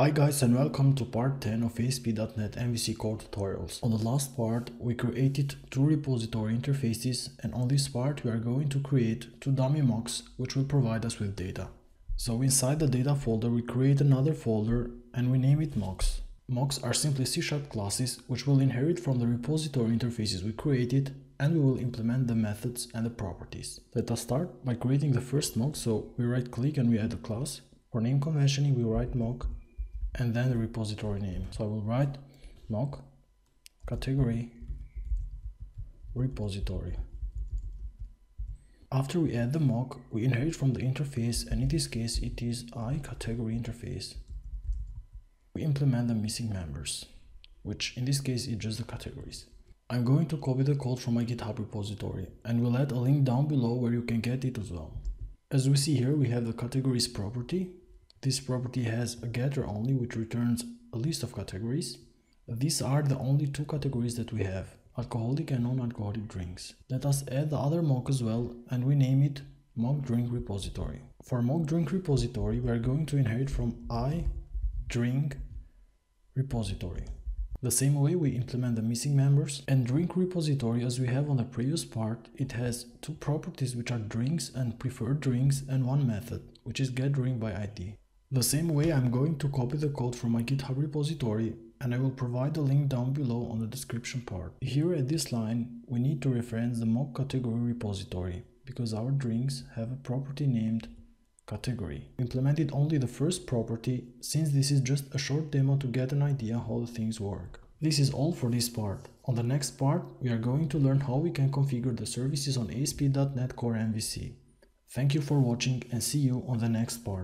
Hi guys and welcome to part 10 of ASP.NET MVC core tutorials. On the last part we created two repository interfaces and on this part we are going to create two dummy mocks which will provide us with data. So inside the data folder we create another folder and we name it mocks. Mocks are simply C-sharp classes which will inherit from the repository interfaces we created and we will implement the methods and the properties. Let us start by creating the first mock so we right click and we add a class. For name conventioning we write mock and then the repository name. So I will write mock category repository. After we add the mock, we inherit from the interface and in this case it is i category interface. We implement the missing members, which in this case is just the categories. I'm going to copy the code from my GitHub repository and we'll add a link down below where you can get it as well. As we see here, we have the categories property this property has a getter only which returns a list of categories. These are the only two categories that we have, alcoholic and non-alcoholic drinks. Let us add the other mock as well and we name it mock drink repository. For mock drink repository we are going to inherit from i drink repository. The same way we implement the missing members and drink repository as we have on the previous part, it has two properties which are drinks and preferred drinks and one method, which is get drink by ID. The same way I'm going to copy the code from my GitHub repository and I will provide the link down below on the description part. Here at this line, we need to reference the mock category repository because our drinks have a property named category. Implemented only the first property since this is just a short demo to get an idea how the things work. This is all for this part. On the next part, we are going to learn how we can configure the services on ASP.NET Core MVC. Thank you for watching and see you on the next part.